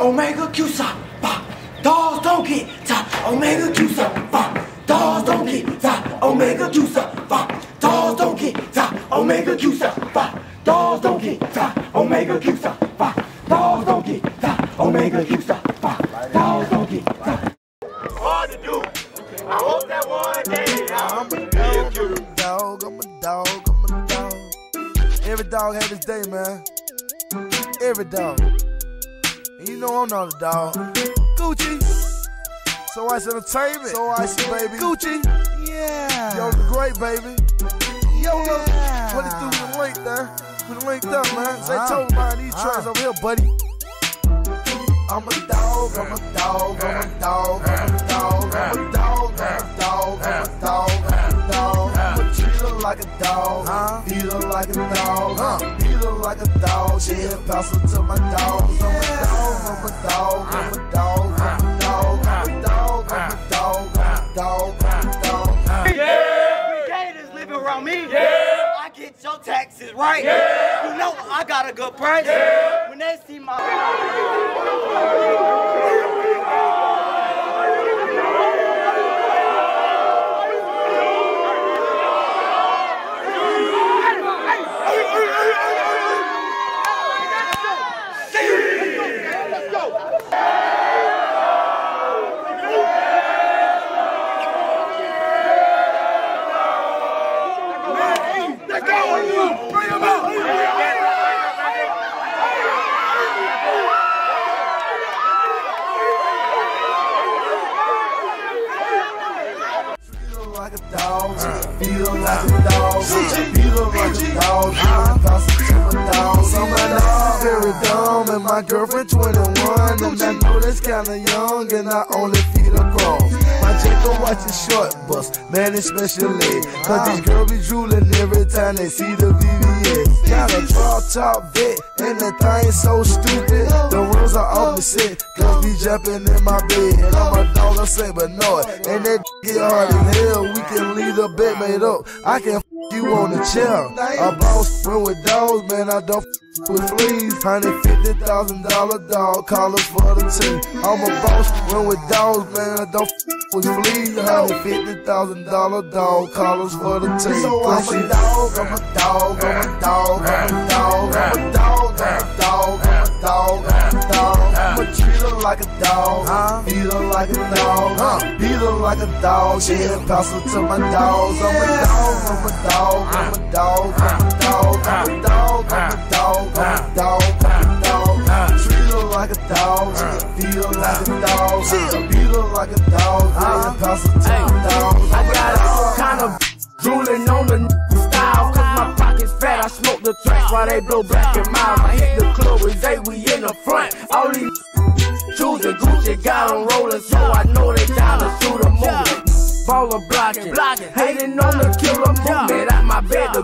Omega Q ba. Dogs don't get top. Omega Q ba. Dogs don't get top. Omega Q ba. Dogs don't get top. Omega Q ba. Dogs don't get top. Omega Q ba. Dogs don't get top. Omega Q ba. Dogs don't get top. Hard to do. I hope that one day I'm a dog, I'm a dog, I'm a dog. Every dog had his day, man. Every dog. And you know I'm not a dog. Gucci. So Ice Entertainment. So Ice, baby. Gucci. Yeah. Yo, the great, baby. Yo, Yeah. what it do with the link there? We done linked up, man. Say Uh-huh. told behind these Uh-huh. tracks over here, buddy. I'm a dog, I'm a dog, I'm a dog, I'm a dog, I'm a dog, I'm a dog, I'm a dog, I'm a dog. I'ma treat her like a dog, Huh? feed her like a dog, Like a dog. She a to my dogs. I'm a dog, I'm a dog, I'm a dog, I'm a dog, I'm a dog, I'm a dog, I'm a dog, I'm a dog. Gators living around me. Yeah. I get your taxes right. Yeah. You know I got a good price. Yeah. When they see my Feel like a dog, feel like a dog, feel like a dog. I'm a dog, very dumb, and my girlfriend 21, and I know that's kinda young, and I only feed her crumbs. My Jacob watch his short bus, man, especially, cause these ah. girls be drooling every time they see the VVS. Got a drop top Vette, and the thing so stupid. The words are opposite, cause be jumping in my bed, and I'm a dog, I say, but no, and that get hard as hell. We can leave the bed made up. I can f you on the chair. A boss run with dogs, man. I don't f with fleas. Hundred fifty thousand dollar dog collars for the team. I'm a boss run with dogs, man. I don't f with fleas. Hundred fifty thousand dollar dog collars for the team. So I'm a dog. I'm a dog. I'm a dog. I'm a dog. I'm a dog. I'm a dog. I'm a dog. A dog. Feed her like a dog. Beat her like a dog. She and pass her to my dogs. I'm a dog. I'm a dog. I'm a dog. I'm a dog. I'm a dog. I'm a dog. I'm a dog. I'm a dog. Treat her like a dog. Her like a dog. Beat her like a dog. She and pass her to my dogs. I got all kind of drooling on the style. Cause my pockets fat, I smoke the tracks while they blow Black and Milds. I hit the club with Zay, we in the front. All these choosing Gucci got 'em rolling, so I know they down to shoot a movie. Baller blocking, hating on the killer movement. At my bed,